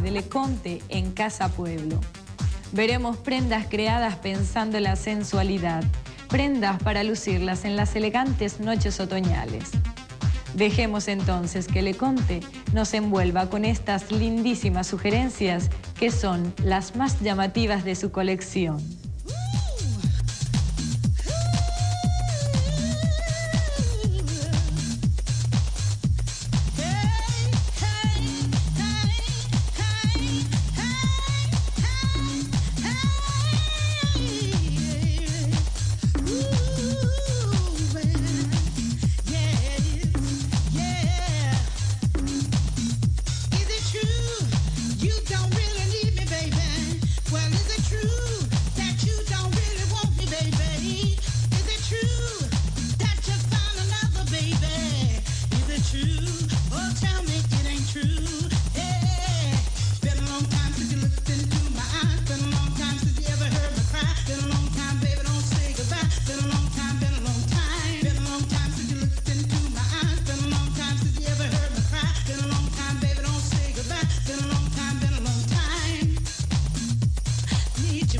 de Leconte en Casa Pueblo. Veremos prendas creadas pensando en la sensualidad, prendas para lucirlas en las elegantes noches otoñales. Dejemos entonces que Leconte nos envuelva con estas lindísimas sugerencias que son las más llamativas de su colección.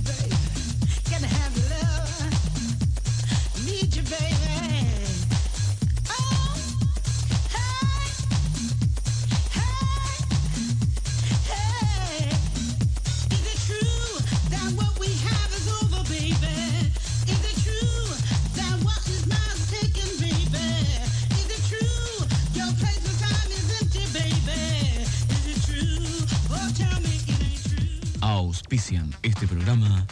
Thursday. Este programa.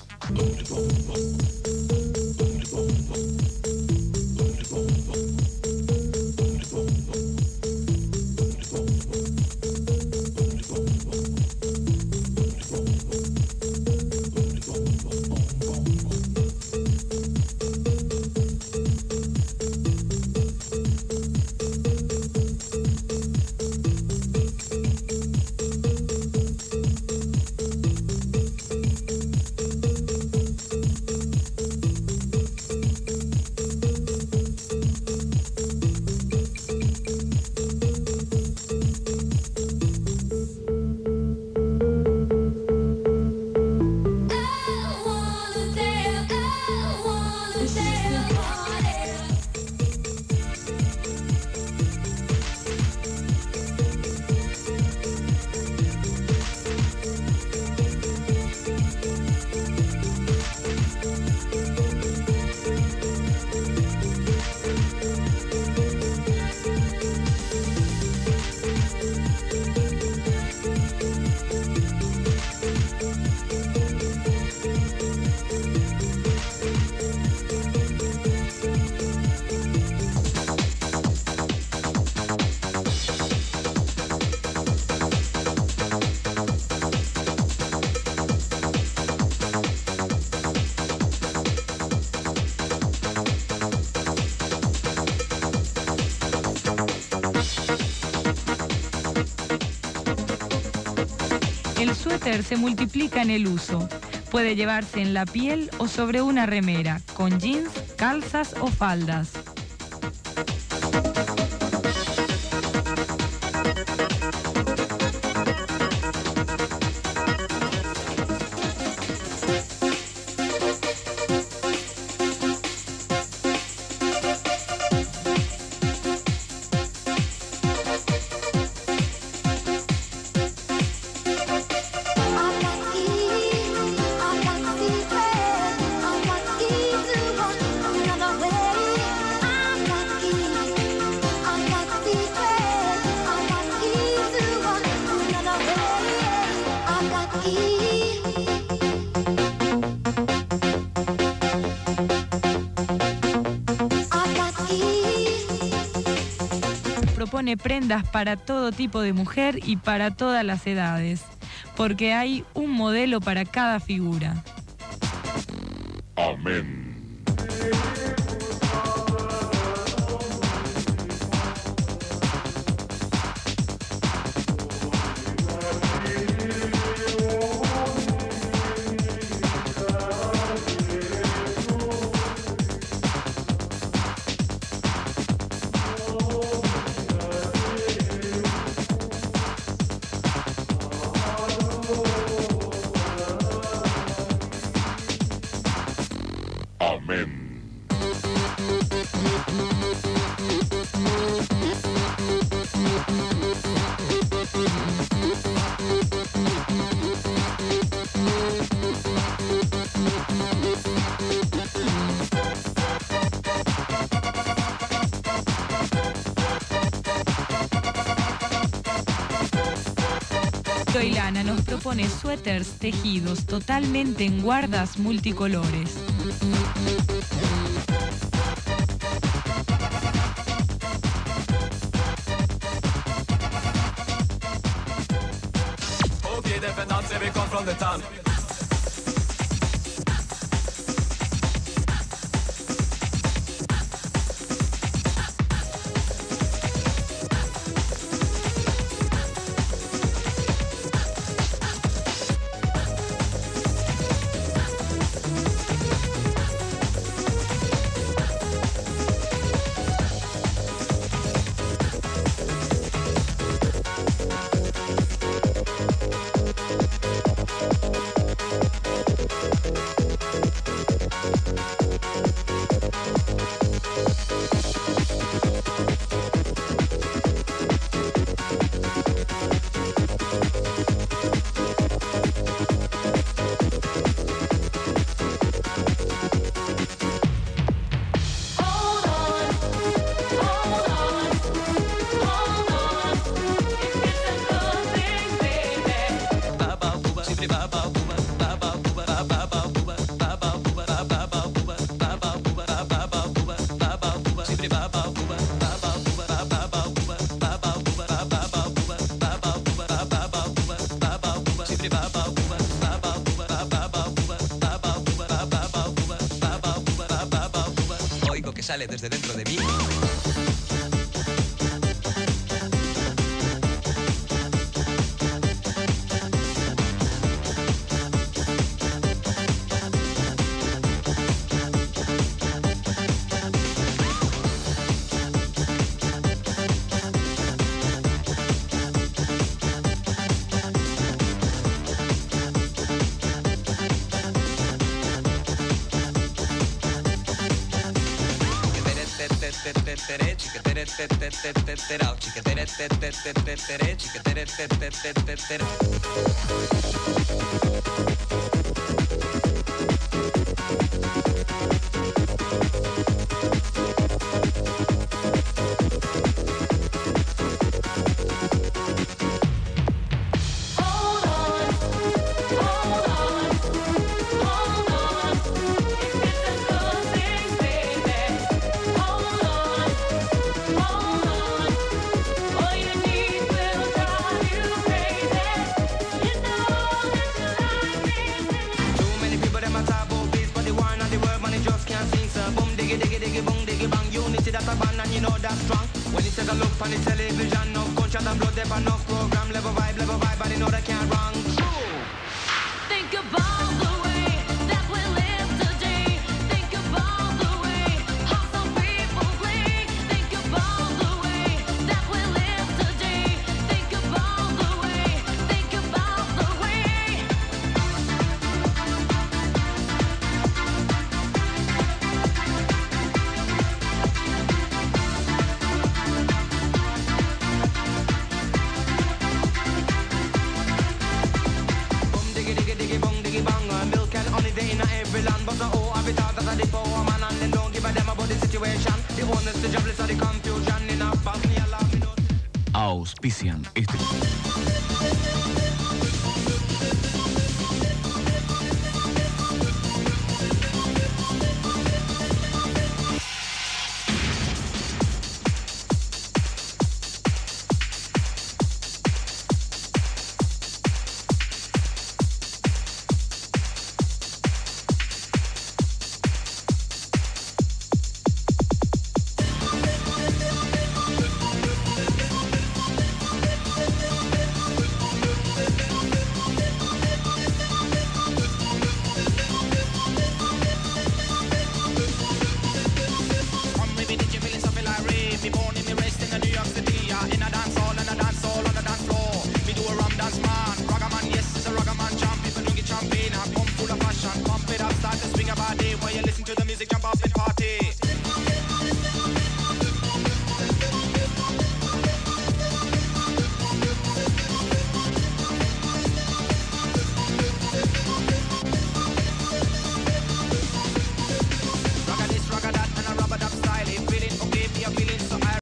Se multiplica en el uso. Puede llevarse en la piel o sobre una remera, con jeans, calzas o faldas. Prendas para todo tipo de mujer y para todas las edades, porque hay un modelo para cada figura. Amén. y nos propone suéteres tejidos totalmente en guardas multicolores. desde dentro. tere chica tere te te te te tere chica tere te te te te tere chica tere te te te te tere enough program, level vibe, level vibe, but know they can't wrong. Think about Auspician este.